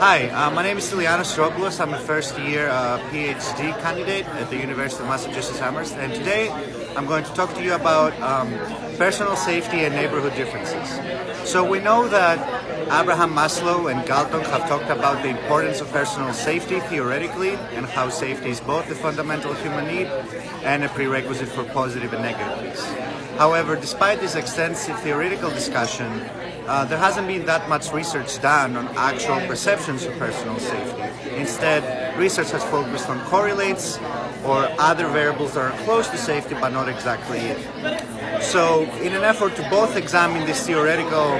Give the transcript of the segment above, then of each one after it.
Hi, uh, my name is Stylianos Syropoulos. I'm a first year uh, PhD candidate at the University of Massachusetts Amherst, and today I'm going to talk to you about um, personal safety and neighborhood differences. So we know that Abraham Maslow and Galtung have talked about the importance of personal safety theoretically and how safety is both a fundamental human need and a prerequisite for positive and negative peace. However, despite this extensive theoretical discussion, uh, there hasn't been that much research done on actual perceptions of personal safety. Instead, research has focused on correlates or other variables that are close to safety but not exactly it. So, in an effort to both examine this theoretical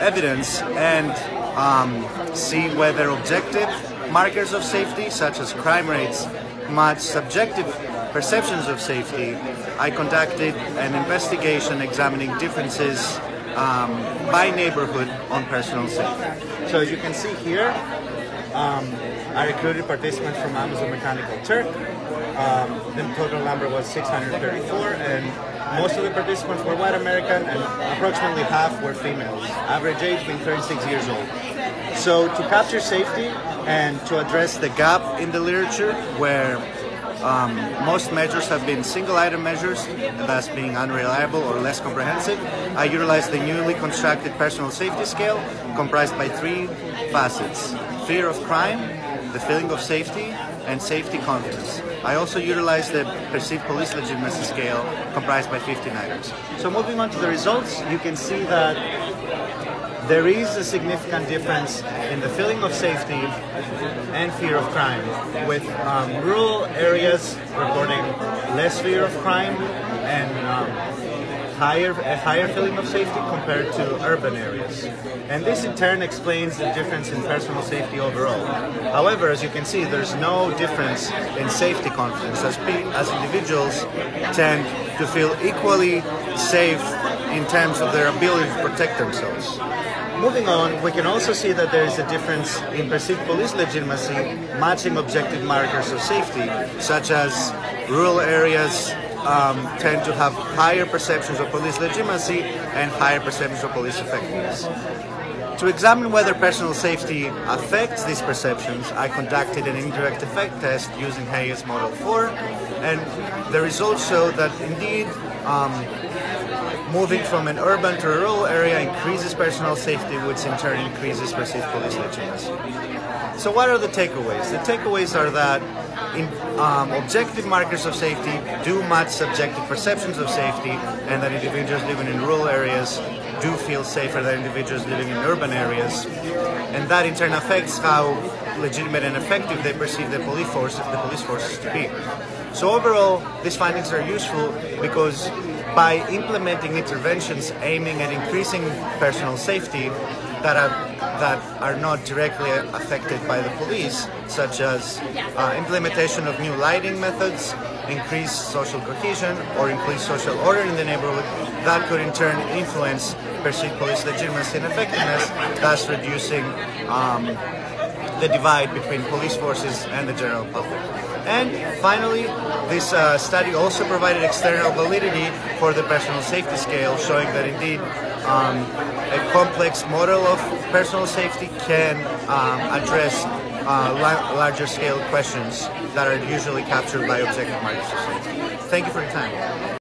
evidence and um, see whether objective markers of safety, such as crime rates, match subjective perceptions of safety, I conducted an investigation examining differences um, by neighborhood on personal safety. So as you can see here, um, I recruited participants from Amazon Mechanical Turk. Um, the total number was 634 and most of the participants were white American and approximately half were females. Average age being 36 years old. So to capture safety and to address the gap in the literature where um, most measures have been single item measures, thus being unreliable or less comprehensive. I utilized the newly constructed personal safety scale comprised by three facets fear of crime, the feeling of safety, and safety confidence. I also utilized the perceived police legitimacy scale comprised by 15 items. So moving on to the results, you can see that there is a significant difference in the feeling of safety and fear of crime, with um, rural areas reporting less fear of crime and um, higher a higher feeling of safety compared to urban areas. And this in turn explains the difference in personal safety overall. However, as you can see, there's no difference in safety confidence as, as individuals tend to feel equally safe in terms of their ability to protect themselves. Moving on, we can also see that there is a difference in perceived police legitimacy matching objective markers of safety, such as rural areas um, tend to have higher perceptions of police legitimacy and higher perceptions of police effectiveness. To examine whether personal safety affects these perceptions, I conducted an indirect effect test using Hayes Model 4, and the results show that indeed um, moving from an urban to a rural area increases personal safety, which in turn increases perceived police legitimacy. So what are the takeaways? The takeaways are that in, um, objective markers of safety do match subjective perceptions of safety, and that individuals living in rural areas do feel safer than individuals living in urban areas, and that in turn affects how legitimate and effective they perceive the police force, the police forces to be. So overall, these findings are useful because by implementing interventions aiming at increasing personal safety that are that are not directly affected by the police, such as uh, implementation of new lighting methods, increased social cohesion, or increased social order in the neighborhood, that could in turn influence perceived police legitimacy and effectiveness, thus reducing um, the divide between police forces and the general public. And finally, this uh, study also provided external validity for the personal safety scale, showing that indeed um, a complex model of personal safety can um, address uh, la larger scale questions that are usually captured by objective safety. Thank you for your time.